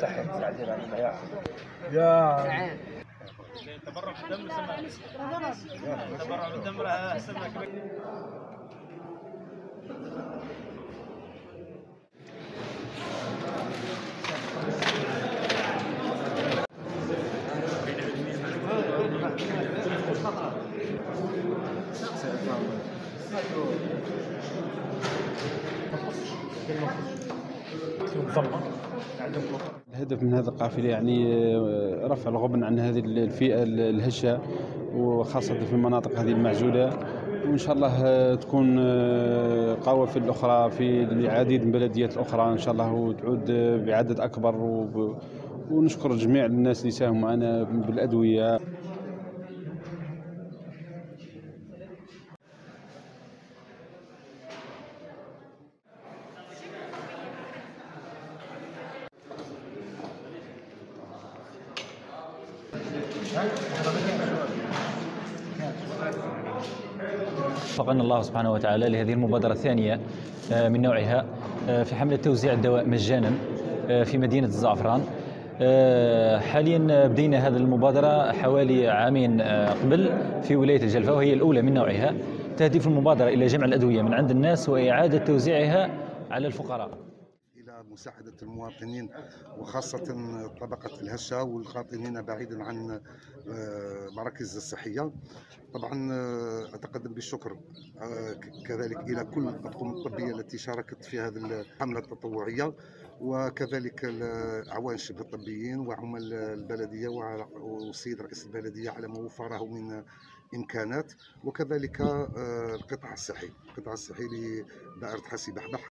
صحيح يا تبرع بالدم تبرع بالدم Thank you. الهدف من هذه القافلة يعني آه، رفع الغبن عن هذه الفئة الهشة وخاصة في المناطق هذه المعزولة وإن شاء الله آه، تكون آه، قوافل أخرى في العديد من البلديات الأخرى. إن شاء الله وتعود بعدد أكبر. وب- ونشكر جميع الناس اللي ساهموا معنا بالأدوية. وفقنا الله سبحانه وتعالى لهذه المبادرة الثانية آه، من نوعها آه، في حملة توزيع الدواء مجانا آه، في مدينة الزعفران حاليا بدينا هذه المبادرة حوالي عامين قبل في ولاية الجلفة وهي الأولى من نوعها. تهدف المبادرة إلى جمع الأدوية من عند الناس وإعادة توزيعها على الفقراء. إلى مساعدة المواطنين وخاصة طبقة الهشة والقاطنين بعيدا عن آه، مراكز الصحيه طبعا آه، اتقدم بالشكر آه، كذلك إلى كل الأطقم الطبية التي شاركت في هذه الحملة التطوعية وكذلك ال- اعوان الشبه الطبيين وعمال البلديه والسيد رئيس البلدية على ما وفره من إمكانات وكذلك آه، القطاع الصحي. القطاع الصحي لدائرة حسي بحبح